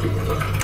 Gracias.